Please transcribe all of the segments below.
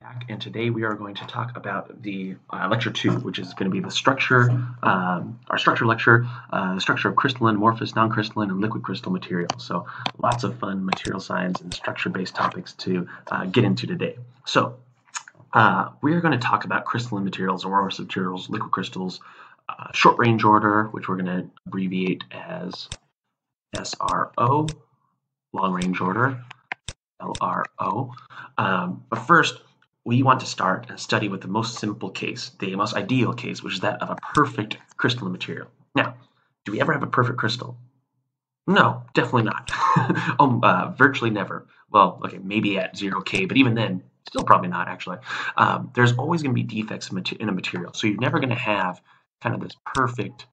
back and today we are going to talk about the uh, lecture two which is going to be the structure um, our structure lecture uh, the structure of crystalline amorphous non-crystalline and liquid crystal materials so lots of fun material science and structure based topics to uh, get into today. So uh, we are going to talk about crystalline materials amorphous materials liquid crystals uh, short range order which we're going to abbreviate as SRO long range order LRO um, but first we want to start and study with the most simple case, the most ideal case, which is that of a perfect crystalline material. Now, do we ever have a perfect crystal? No, definitely not. um, uh, virtually never. Well, okay, maybe at 0K, but even then, still probably not actually. Um, there's always going to be defects in a material. So you're never going to have kind of this perfect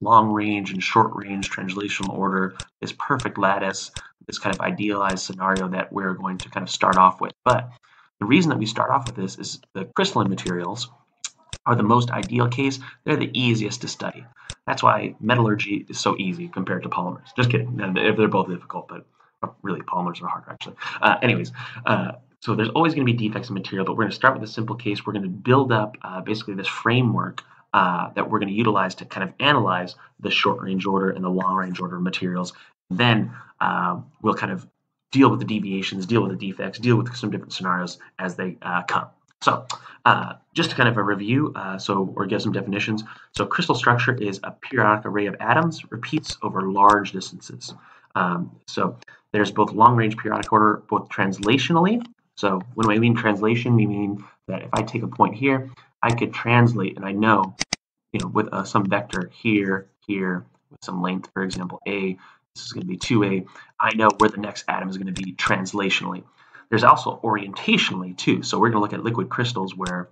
long range and short range translational order, this perfect lattice, this kind of idealized scenario that we're going to kind of start off with. But the reason that we start off with this is the crystalline materials are the most ideal case. They're the easiest to study. That's why metallurgy is so easy compared to polymers. Just kidding. They're both difficult, but really polymers are harder actually. Uh, anyways, uh, so there's always going to be defects in material, but we're going to start with a simple case. We're going to build up uh, basically this framework uh, that we're going to utilize to kind of analyze the short range order and the long range order materials. Then uh, we'll kind of deal with the deviations, deal with the defects, deal with some different scenarios as they uh, come. So uh, just to kind of a review, uh, so or give some definitions. So crystal structure is a periodic array of atoms, repeats over large distances. Um, so there's both long-range periodic order, both translationally. So when we mean translation, we mean that if I take a point here, I could translate, and I know, you know, with uh, some vector here, here, with some length, for example, a, this is going to be 2a, I know where the next atom is going to be translationally. There's also orientationally too. So we're going to look at liquid crystals where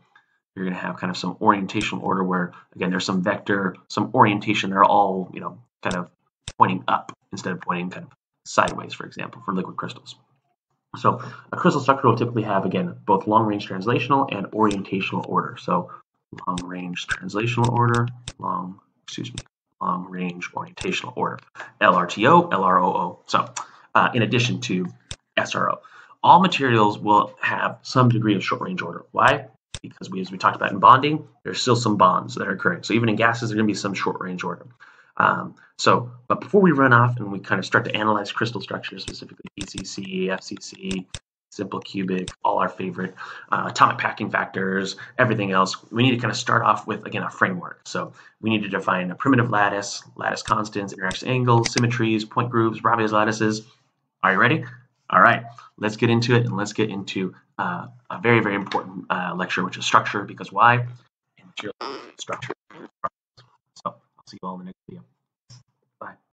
you're going to have kind of some orientational order where, again, there's some vector, some orientation. They're all, you know, kind of pointing up instead of pointing kind of sideways, for example, for liquid crystals. So a crystal structure will typically have, again, both long-range translational and orientational order. So long-range translational order, long, excuse me, long range orientational order, LRTO, LROO. So uh, in addition to SRO, all materials will have some degree of short range order. Why? Because we, as we talked about in bonding, there's still some bonds that are occurring. So even in gases, there's going to be some short range order. Um, so, but before we run off and we kind of start to analyze crystal structures, specifically BCC, FCC, simple cubic, all our favorite uh, atomic packing factors, everything else. We need to kind of start off with, again, a framework. So we need to define a primitive lattice, lattice constants, interaction angles, symmetries, point groups, Bravais lattices. Are you ready? All right, let's get into it and let's get into uh, a very, very important uh, lecture, which is structure, because why? Material structure. So I'll see you all in the next video.